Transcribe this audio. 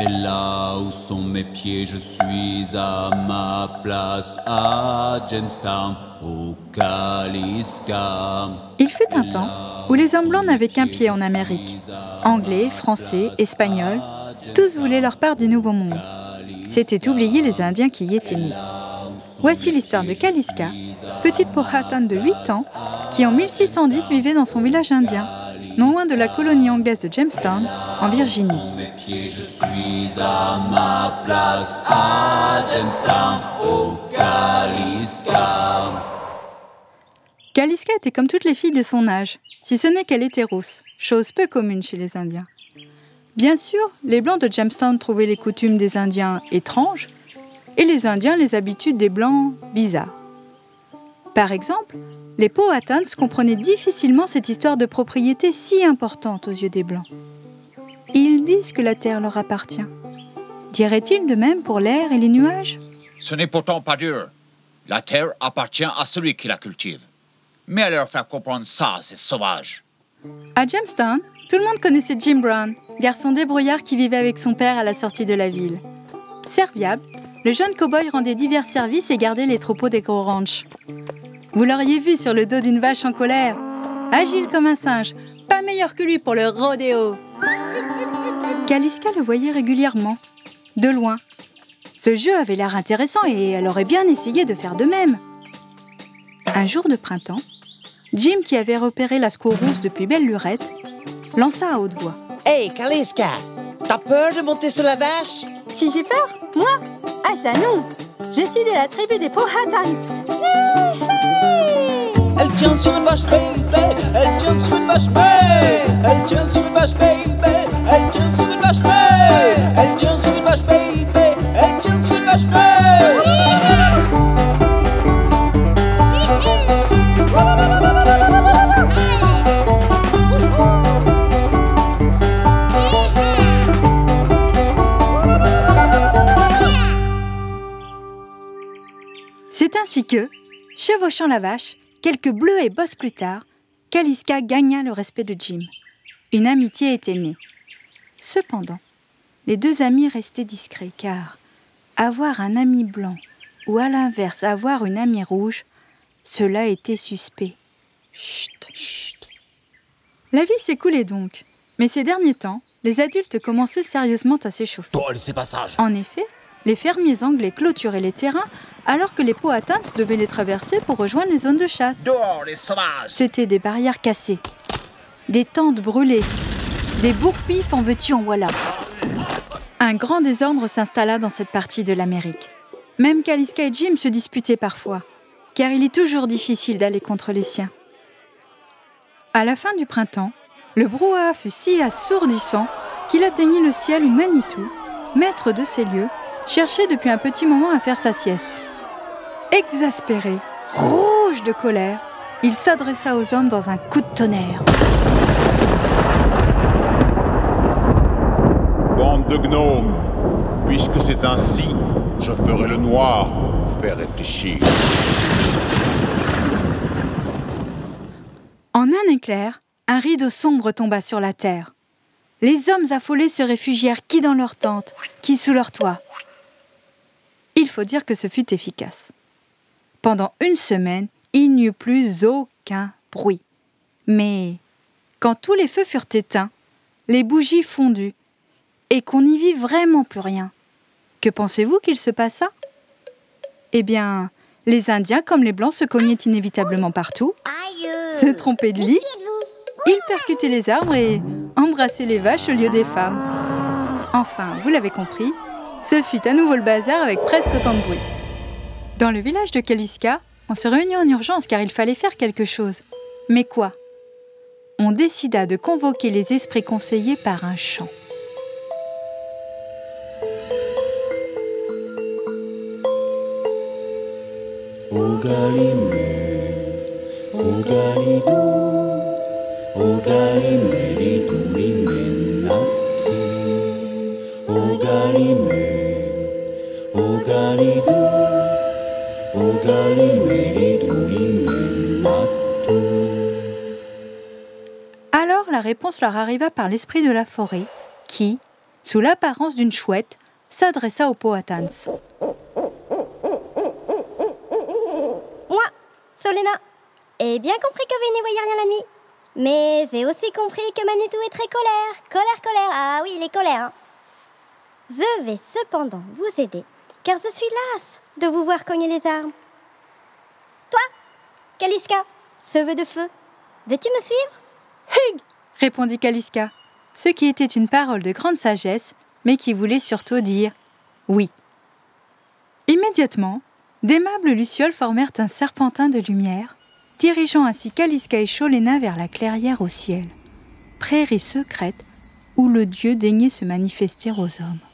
Et là où sont mes pieds, je suis à ma place à Jamestown, au Kaliska. Il fut un temps où les hommes blancs n'avaient qu'un pied en Amérique. Anglais, français, espagnols, tous voulaient leur part du Nouveau Monde. C'était oublier les Indiens qui y étaient nés. Voici l'histoire de Kaliska, petite Powhatan de 8 ans, qui en 1610 vivait dans son village indien, non loin de la colonie anglaise de Jamestown, en Virginie. Je suis à ma place à Jamestown, au Kaliska. Kaliska était comme toutes les filles de son âge, si ce n'est qu'elle était rousse, chose peu commune chez les Indiens. Bien sûr, les Blancs de Jamestown trouvaient les coutumes des Indiens étranges et les Indiens les habitudes des Blancs bizarres. Par exemple, les Powhatans comprenaient difficilement cette histoire de propriété si importante aux yeux des Blancs. Ils disent que la terre leur appartient. Dirait-il de même pour l'air et les nuages? Ce n'est pourtant pas dur. La terre appartient à celui qui la cultive. Mais à leur faire comprendre ça, c'est sauvage. À Jamestown, tout le monde connaissait Jim Brown, garçon débrouillard qui vivait avec son père à la sortie de la ville. Serviable, le jeune cow-boy rendait divers services et gardait les troupeaux des gros ranchs. Vous l'auriez vu sur le dos d'une vache en colère. Agile comme un singe, pas meilleur que lui pour le rodéo. Kaliska le voyait régulièrement, de loin. Ce jeu avait l'air intéressant et elle aurait bien essayé de faire de même. Un jour de printemps, Jim, qui avait repéré la squaw rousse depuis belle lurette, lança à haute voix. Hey, Kaliska, t'as peur de monter sur la vache? Si j'ai peur Moi? Ah ça non Je suis de la tribu des Powhatans Elle tient sur une vache, baby. Elle tient sur une vache, baby. Elle tient sur une vache, baby. Elle tient sur une vache, baby. Elle tient sur une vache, baby. Elle tient sur une vache, C'est ainsi que, chevauchant la vache, quelques bleus et bosses plus tard, Kaliska gagna le respect de Jim. Une amitié était née. Cependant, les deux amis restaient discrets car avoir un ami blanc ou à l'inverse avoir une amie rouge, cela était suspect. Chut. La vie s'écoulait donc, mais ces derniers temps, les adultes commençaient sérieusement à s'échauffer. Toi, laissez passage. En effet, les fermiers anglais clôturaient les terrains alors que les Powhatans devaient les traverser pour rejoindre les zones de chasse. Dehors, les sauvages C'étaient des barrières cassées, des tentes brûlées, des bourpifs en veux-tu en voilà. Un grand désordre s'installa dans cette partie de l'Amérique. Même Kaliska et Jim se disputaient parfois, car il est toujours difficile d'aller contre les siens. À la fin du printemps, le brouhaha fut si assourdissant qu'il atteignit le ciel où Manitou, maître de ces lieux, cherchait depuis un petit moment à faire sa sieste. Exaspéré, rouge de colère, il s'adressa aux hommes dans un coup de tonnerre. Bande de gnomes, puisque c'est ainsi, je ferai le noir pour vous faire réfléchir. En un éclair, un rideau sombre tomba sur la terre. Les hommes affolés se réfugièrent qui dans leur tente, qui sous leur toit. Il faut dire que ce fut efficace. Pendant une semaine, il n'y eut plus aucun bruit. Mais quand tous les feux furent éteints, les bougies fondues, et qu'on n'y vit vraiment plus rien, que pensez-vous qu'il se passa? Eh bien, les Indiens comme les Blancs se cognaient inévitablement partout, se trompaient de lit, ils percutaient les arbres et embrassaient les vaches au lieu des femmes. Enfin, vous l'avez compris, ce fut à nouveau le bazar avec presque autant de bruit. Dans le village de Kaliska, on se réunit en urgence car il fallait faire quelque chose. Mais quoi? On décida de convoquer les esprits conseillés par un chant. Alors la réponse leur arriva par l'esprit de la forêt, qui, sous l'apparence d'une chouette, s'adressa aux Powhatans. Moi, Solena, ai bien compris que vous n'y voyez rien la nuit. Mais j'ai aussi compris que Manitou est très colère. Colère, colère. Ah oui, il est colère. hein. Je vais cependant vous aider, car je suis lasse de vous voir cogner les armes. Toi, Kaliska, cheveux de feu, veux-tu me suivre? Répondit Kaliska, ce qui était une parole de grande sagesse, mais qui voulait surtout dire oui. Immédiatement, d'aimables lucioles formèrent un serpentin de lumière, dirigeant ainsi Kaliska et Cholena vers la clairière au ciel, prairie secrète où le dieu daignait se manifester aux hommes.